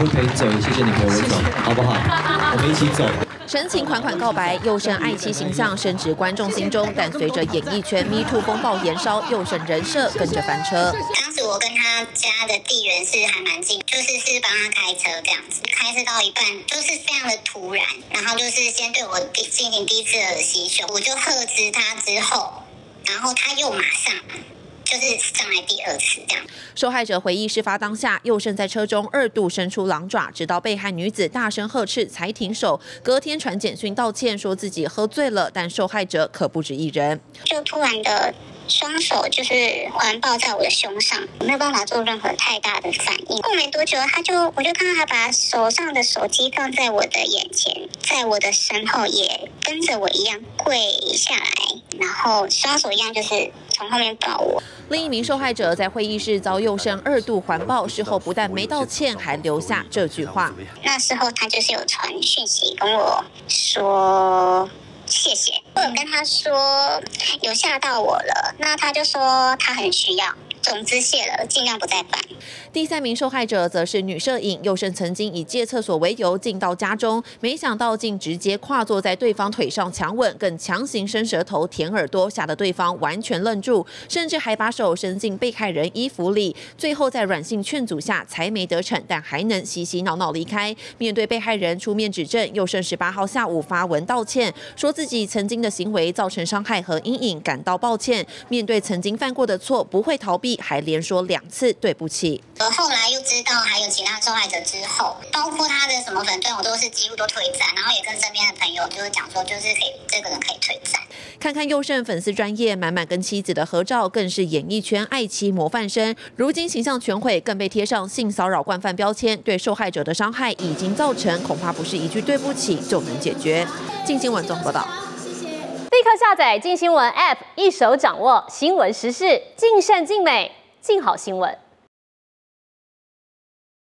不可以走，谢谢你陪我走，好不好？我们一起走。深情款款告白，又胜爱妻形象深植观众心中，但随着演艺圈 Me Too 风暴延烧，又胜人设跟着翻车。当时我跟他家的地缘是还蛮近，就是是帮他开车这样子，开车到一半就是非常的突然，然后就是先对我进行第一次的袭胸，我就呵斥他之后，然后他又马上。就是上来第二次这样。受害者回忆，事发当下，佑胜在车中二度伸出狼爪，直到被害女子大声呵斥才停手。隔天传简讯道歉，说自己喝醉了，但受害者可不止一人。就突然的双手就是环抱在我的胸上，没有办法做任何太大的反应。过没多久，他就我就看到他把手上的手机放在我的眼前，在我的身后也跟着我一样跪下来，然后双手一样就是从后面抱我。另一名受害者在会议室遭佑胜二度环抱，事后不但没道歉，还留下这句话。那时候他就是有传讯息跟我说谢谢，我有跟他说有吓到我了，那他就说他很需要。总之谢了，尽量不再犯。第三名受害者则是女摄影，佑胜曾经以借厕所为由进到家中，没想到竟直接跨坐在对方腿上强吻，更强行伸舌头舔耳朵，吓得对方完全愣住，甚至还把手伸进被害人衣服里。最后在软性劝阻下才没得逞，但还能洗洗脑脑离开。面对被害人出面指证，佑胜十八号下午发文道歉，说自己曾经的行为造成伤害和阴影，感到抱歉。面对曾经犯过的错，不会逃避。还连说两次对不起。我后来又知道还有其他受害者之后，包括他的什么粉钻，我都是几乎都退赞，然后也跟身边的朋友就是讲说，就是可以这个人可以退赞。看看佑胜粉丝专业满满跟妻子的合照，更是演艺圈爱妻模范生。如今形象全毁，更被贴上性骚扰惯犯标签，对受害者的伤害已经造成，恐怕不是一句对不起就能解决。静新闻综合报道。立刻下载《静新闻》App，一手掌握新闻时事，尽善尽美，尽好新闻。